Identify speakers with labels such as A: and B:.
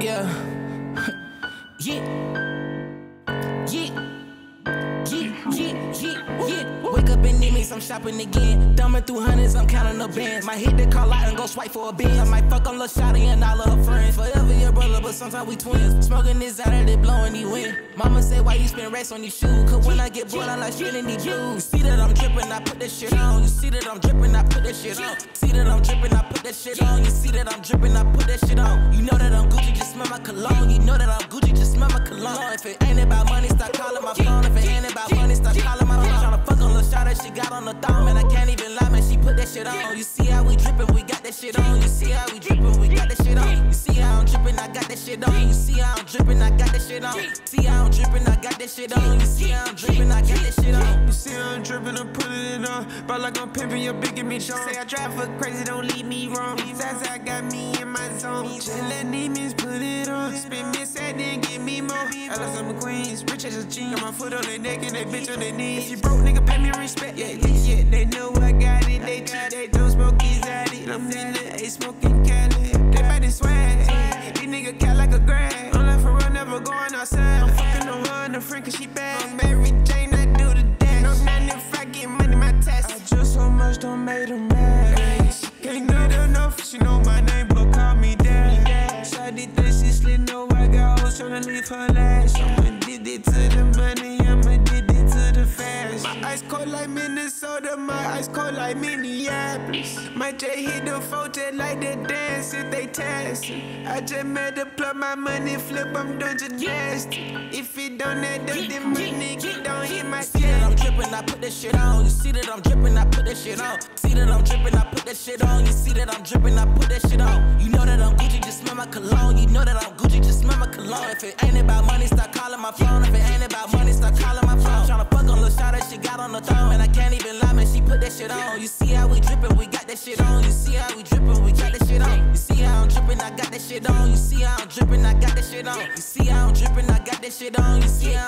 A: yeah. yeah. Yeah. Wake up and need me some shopping again. Dumbing through hundreds, I'm counting the bands. Might hit the car lot and go swipe for a Benz. I might fuck on Lil Shotty and all of her friends. Forever your brother, but sometimes we twins. Smoking this out of it, blowing the wind. Mama said, why you spend racks on these shoes? Cause when I get bored, I like feeling these blues. See that I'm dripping, I put that shit on. You see that I'm dripping, I put that shit on. See that I'm dripping, I put that shit on. You see that I'm dripping, I put that shit on. You know that I'm Gucci, just smell my cologne. You know that I'm Gucci, just smell my cologne. If it ain't about money, stop calling my phone. If it ain't about money, stop calling fuck on Lil Shotty, she got on the thumb, and I can't even lie, man. She put that shit on. You see how we drippin', we got that shit on. You see how we drippin', we got that shit on. You see how I'm drippin', I got that shit on. You see how I'm drippin', I got that shit on. See how I'm drippin', I got that shit on. You see how I'm drippin', I got that shit on.
B: You see how I'm dripping, I'm putting it on. But like I'm pimping, you're big me Sean. Say I drive for crazy, don't leave me wrong. Says I got me in my zone. Chillin' demons, put it on. Spin me sad, then give me more. I love some queens, rich as a G. Got my foot on their neck and that bitch on their knees. If you broke, nigga, pay respect. Yeah, yeah, they know I got it. They cheat, they don't smoke exotic. I'm in the A smoking Cali. They body swag. These nigga cat like a grad. I'm left for run, never going outside. I'm fucking on and a friend cause she bad. I'm Mary Jane, I do the dash. No, nothing if I get money, my tax. I just so much, don't make them mad. Can't get enough, she know my name, but call me dad. Shawty think she slid, no, I got hoes tryna leave her last. I'm addicted to the money, I'm addicted to the fast. My ice cold like Minnesota, my ice cold like Minneapolis. My J hit the photo like the dance if they test. I just made a plug, my money flip, I'm doing gymnastics. If it don't add up, then my nigga don't hit my
A: See that I'm drippin', I put that shit on. You see that I'm drippin', I put that shit on. See that I'm drippin', I put that shit on. You see that I'm drippin', I put that shit on. Cologne. If it ain't about money, stop calling my phone. If it ain't about money, stop calling my phone. Tryna fuck on Lil Shotty, she got on the thumb, and I can't even lie, man. She put that shit on. You see how we drippin', we got that shit on. You see how we drippin', we got that shit on. You see how I'm drippin', I got that shit on. You see how I'm drippin', I got that shit on. You see how I'm drippin', I got that shit on. You see how